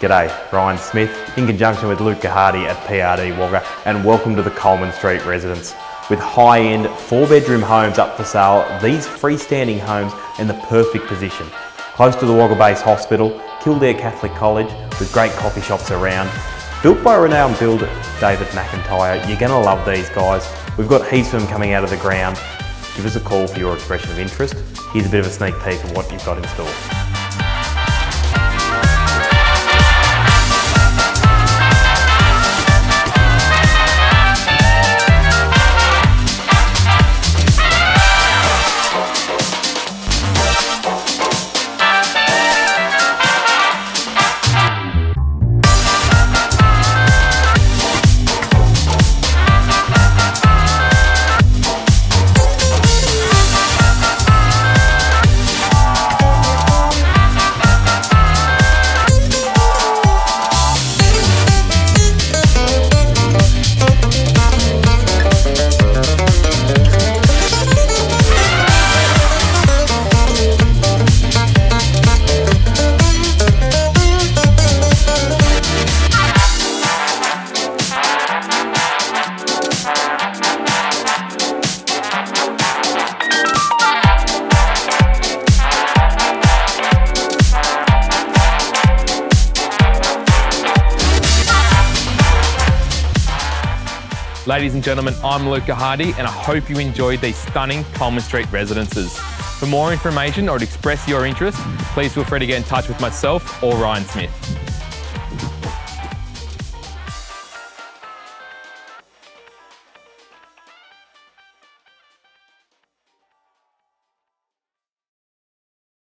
G'day, Ryan Smith in conjunction with Luke Hardy at PRD Wagga and welcome to the Coleman Street residence. With high-end four-bedroom homes up for sale, these freestanding homes in the perfect position. Close to the Wagga Base Hospital, Kildare Catholic College with great coffee shops around. Built by renowned builder David McIntyre, you're going to love these guys. We've got heaps of them coming out of the ground. Give us a call for your expression of interest. Here's a bit of a sneak peek of what you've got in store. Ladies and gentlemen, I'm Luca Hardy and I hope you enjoyed these stunning Coleman Street residences. For more information or to express your interest, please feel free to get in touch with myself or Ryan Smith.